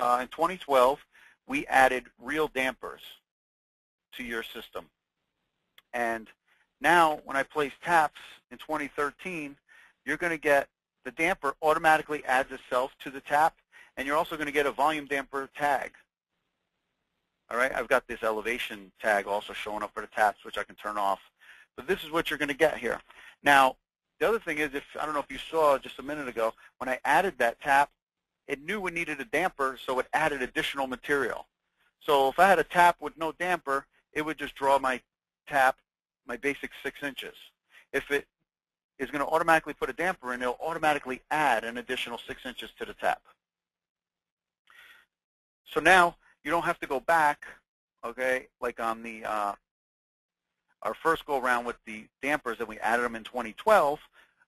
uh, in 2012, we added real dampers to your system. And now when I place taps in 2013, you're going to get the damper automatically adds itself to the tap, and you're also going to get a volume damper tag. All right, I've got this elevation tag also showing up for the taps, which I can turn off. But this is what you're going to get here. Now, the other thing is, if I don't know if you saw just a minute ago, when I added that tap, it knew we needed a damper, so it added additional material. So if I had a tap with no damper, it would just draw my tap, my basic six inches. If it is going to automatically put a damper in, it'll automatically add an additional six inches to the tap. So now you don't have to go back, okay, like on the uh, our first go around with the dampers and we added them in 2012.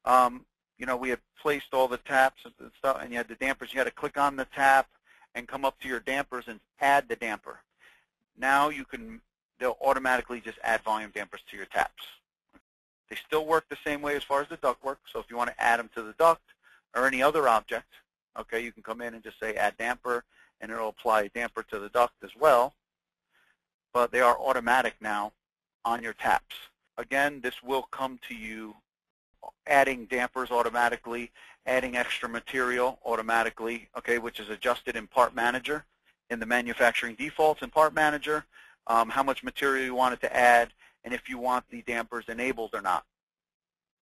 Um, you know, we had placed all the taps and stuff, and you had the dampers. You had to click on the tap and come up to your dampers and add the damper. Now you can, they'll automatically just add volume dampers to your taps. They still work the same way as far as the duct work. So if you want to add them to the duct or any other object, okay, you can come in and just say add damper, and it'll apply a damper to the duct as well. But they are automatic now on your taps. Again, this will come to you adding dampers automatically, adding extra material automatically, okay, which is adjusted in Part Manager, in the manufacturing defaults in Part Manager, um, how much material you wanted to add, and if you want the dampers enabled or not.